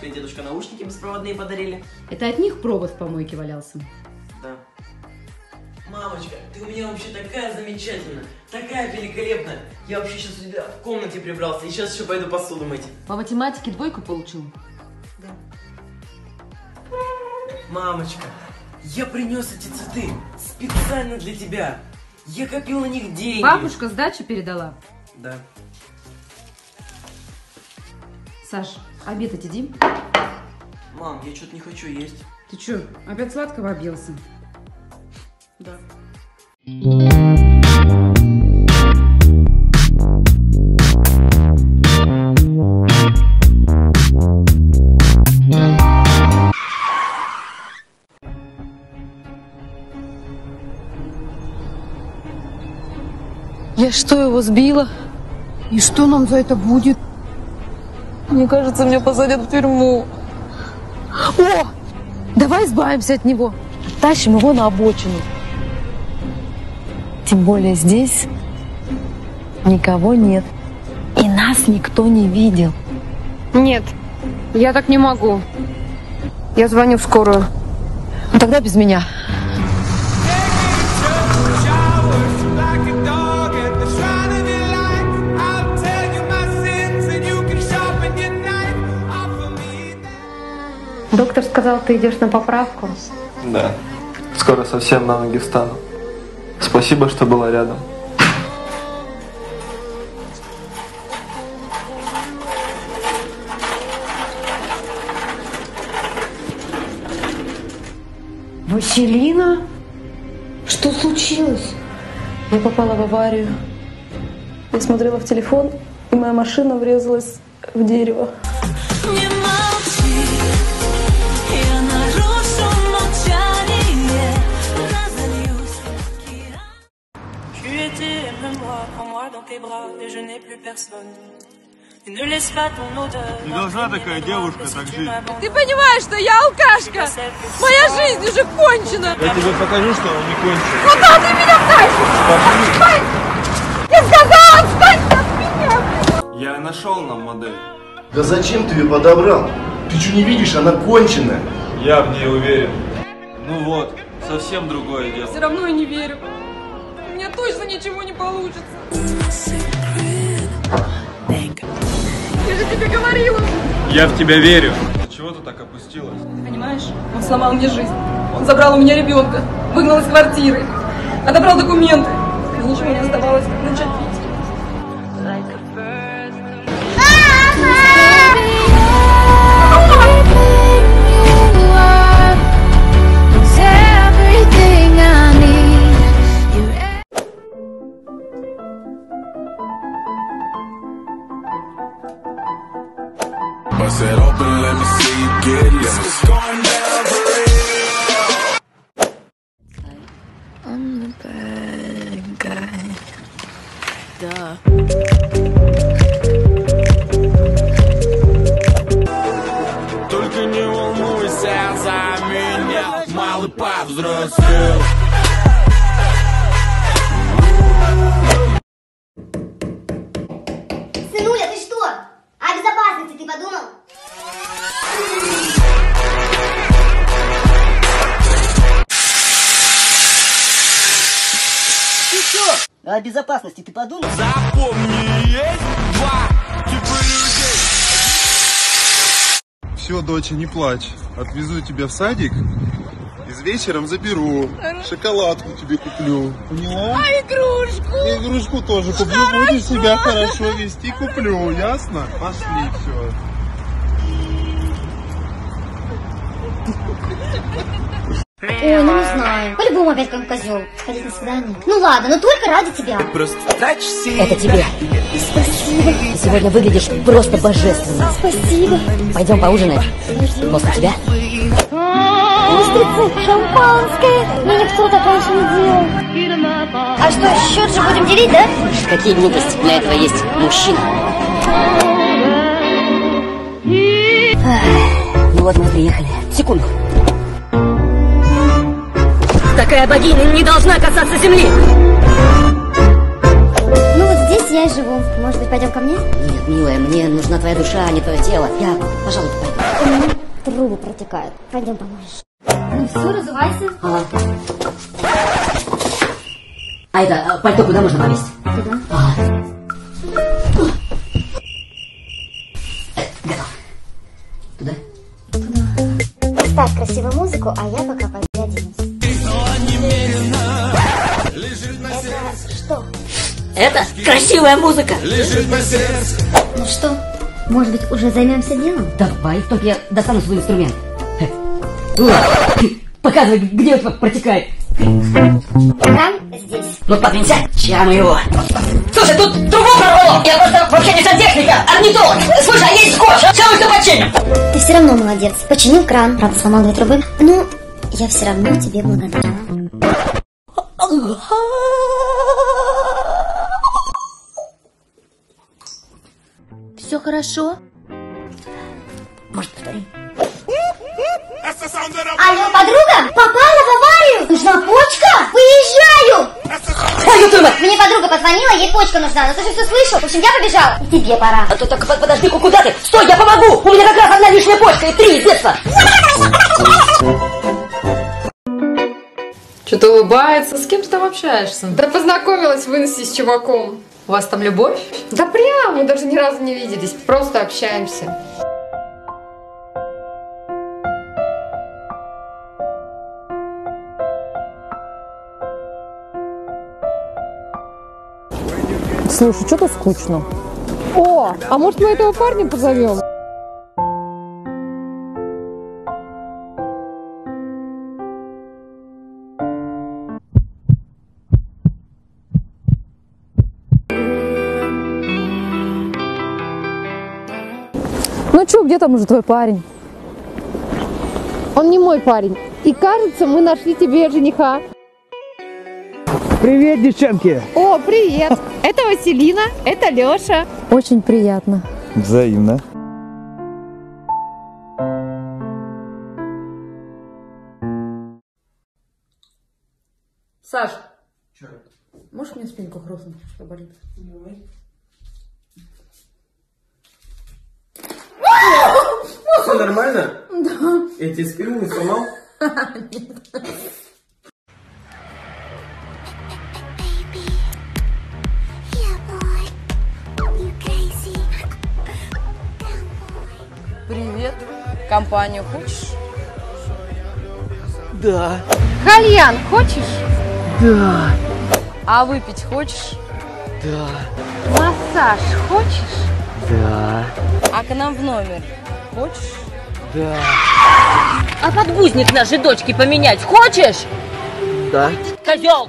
бабушка и дедушка наушники беспроводные подарили. Это от них провод в помойке валялся. Да. Мамочка, ты у меня вообще такая замечательная, такая великолепная. Я вообще сейчас у тебя в комнате прибрался и сейчас еще пойду посуду мыть. По математике двойку получил? Да. Мамочка, я принес эти цветы специально для тебя. Я копил на них деньги. Бабушка сдачу передала. Да. Саш, обед отъедим? Мам, я что-то не хочу есть. Ты что, опять сладкого объелся? Да. Я что, его сбила? И что нам за это будет? Мне кажется, меня посадят в тюрьму. О! Давай избавимся от него. Тащим его на обочину. Тем более здесь никого нет. И нас никто не видел. Нет, я так не могу. Я звоню в скорую. Ну тогда без меня. Доктор сказал, ты идешь на поправку. Да. Скоро совсем на ноги встану. Спасибо, что была рядом. Василина? Что случилось? Я попала в аварию. Я смотрела в телефон, и моя машина врезалась в дерево. Не Не должна такая девушка так жить. Ты понимаешь, что я алкашка? Моя жизнь уже кончена. Я тебе покажу, что он не кончил. Куда ты меня тащишь? Отстань! Я сказала, отстань от меня! Я нашел нам модель. Да зачем ты ее подобрал? Ты что не видишь, она конченая. Я в ней уверен. Ну вот, совсем другое дело. Все равно я не верю. Меня точно ничего не получится. Я же тебе говорила. Я в тебя верю. Чего ты так опустилась? Понимаешь, он сломал мне жизнь. Он забрал у меня ребенка, выгнал из квартиры, отобрал документы. И ничего не оставалось, как начать пить. I'm the bad guy. Duh. Только не волнуйся за меня, малый повзрослел. Ты что? О безопасности ты подумал? Запомни, есть два типа людей. Все, доча, не плачь. Отвезу тебя в садик и с вечером заберу. Шоколадку тебе куплю. Поняла? А игрушку? И игрушку тоже куплю. Будешь себя хорошо вести, куплю. Ясно? Пошли, все. Ой, ну не знаю. По-любому опять как козел. Ходить на свидание. Ну ладно, но только ради тебя. Просто. Это тебе. Спасибо. Ты сегодня выглядишь просто божественно. Спасибо. Пойдем поужинаем. После тебя. Устрицы, шампанское. Ну никто так раньше не делал. А что, счет же будем делить, да? Какие глупости. Для этого есть мужчина. Ну вот мы приехали. Секунду. Такая богиня не должна касаться земли. Ну вот здесь я и живу. Может быть, пойдем ко мне? Нет, милая, мне нужна твоя душа, а не твое тело. Я, пожалуй, пойду. У меня трубы протекают. Пойдем поможешь. Ну все, разувайся. Ага. А это, а, пальто куда можно повесить? Туда. Э, Готов. Туда? Ставь красивую музыку, а я пока пойду Это красивая музыка. Ну что, может быть, уже займемся делом? Давай, только я достану свой инструмент. Э. Показывай, где у тебя протекает. Кран здесь. Ну, подвинься. Чья его? Слушай, тут трубу прорвало. Я просто вообще не сантехника, орнитолог. Слушай, а есть скотч? Все, что починим. Ты все равно молодец. Починил кран, правда, сломал две трубы. Ну, я все равно тебе благодарна. Хорошо? Может, повторим? Алло, подруга? Попала в аварию? Нужна почка? Выезжаю! Твою твою мать! Мне подруга позвонила, ей почка нужна. Ну ты же все слышал. В общем, я побежала. И тебе пора. А то так, под- подожди, ку- куда ты? Стой, я помогу! У меня как раз одна лишняя почка и три из детства. Что-то улыбается. С кем ты там общаешься? Да познакомилась в инсте с чуваком. У вас там любовь? Да прям, мы даже ни разу не виделись. Просто общаемся. Слушай, что-то скучно. О, а может мы этого парня позовем? Ну что, где там уже твой парень? Он не мой парень. И кажется, мы нашли тебе жениха. Привет, девчонки! О, привет! Это Василина, это Леша. Очень приятно. Взаимно. Саш, можешь мне спинку хрустнуть, что болит? Все нормально? Да. Я тебе спину не сломал? Привет. Компанию хочешь? Да. Кальян хочешь? Да. А выпить хочешь? Да. Массаж хочешь? Да. А к нам в номер хочешь? Да. А подгузник нашей дочки поменять хочешь? Да. Козел!